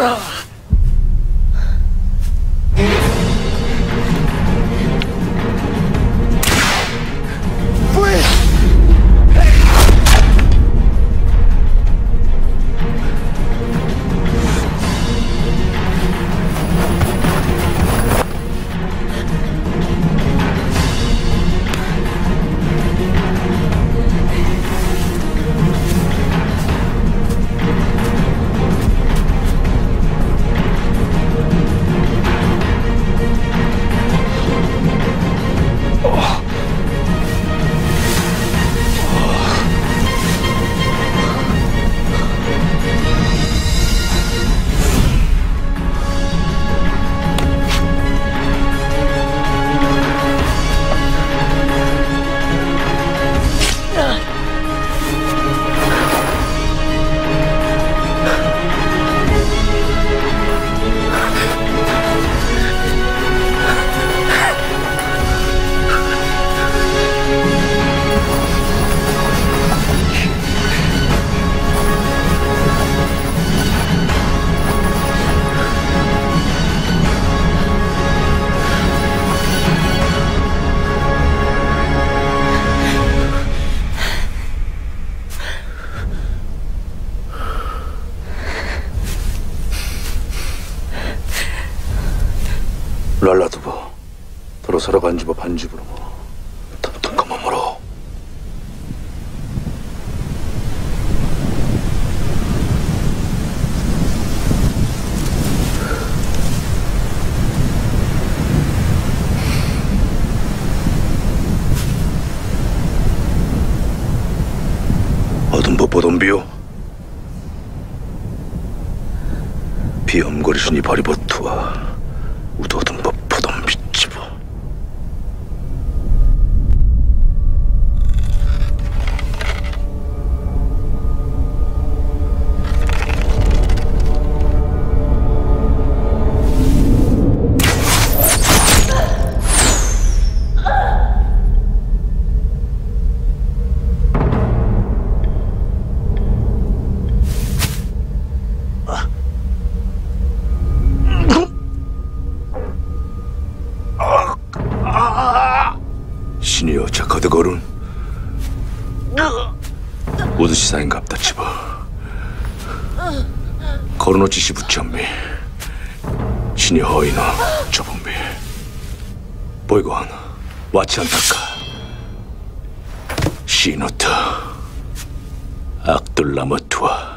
Ugh. 랄라드버 도로 간집어 반집으로 뭐. 텅텅 거머물어. 어둠 법 보던 비요 비엄거리시니 바리버 거르노치 시 부천미. 신이 허이나 좁은미. 보이건 와치안타카 시노트. 악둘라머투와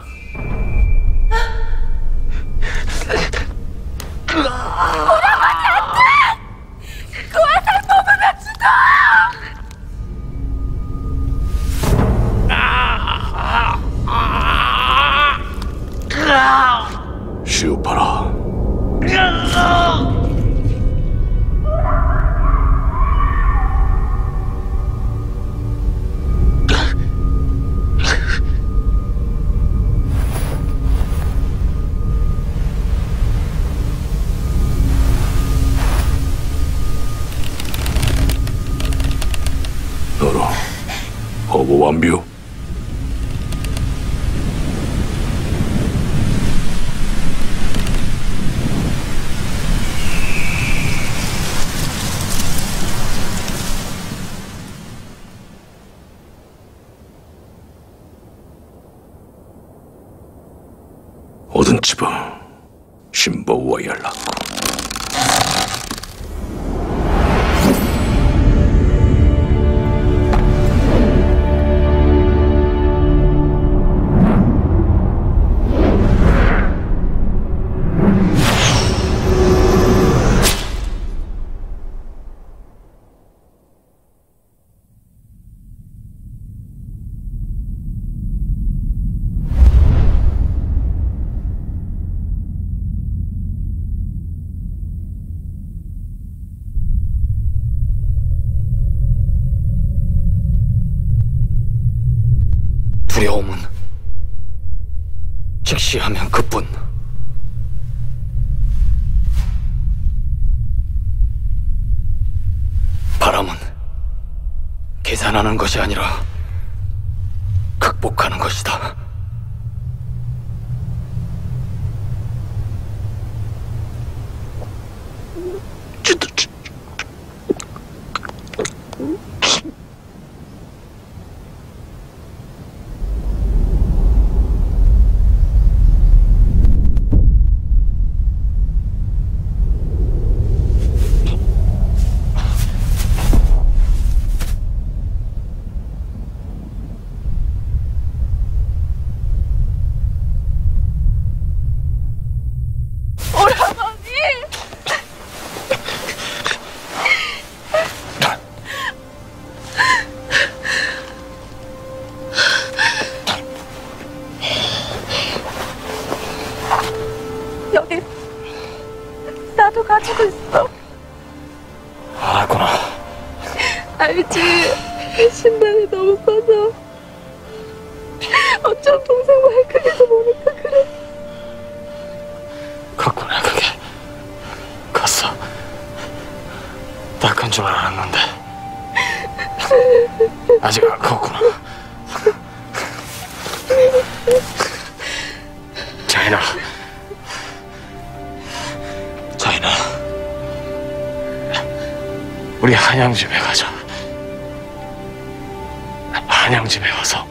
오든 집어 신보와 연락 두려움은 직시하면 그뿐. 바람은 계산하는 것이 아니라 극복하는 것이다. 알지 신랑이 너무 커서 어쩜 동생 말 크게도 모를까 그래 갔구나 그게. 갔어. 딱간줄 알았는데. 아직 안 갔구나. 자인아. 자인아. 우리 한양집에 가자. 한양집에 와서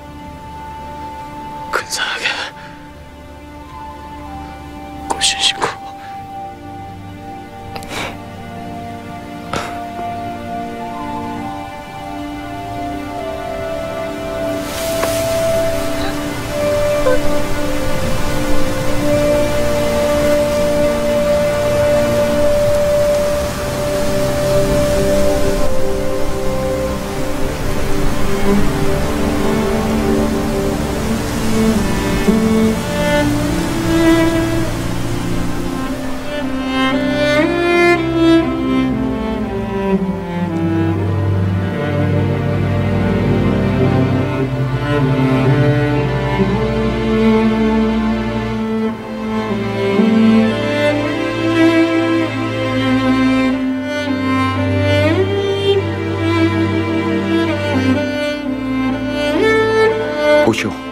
보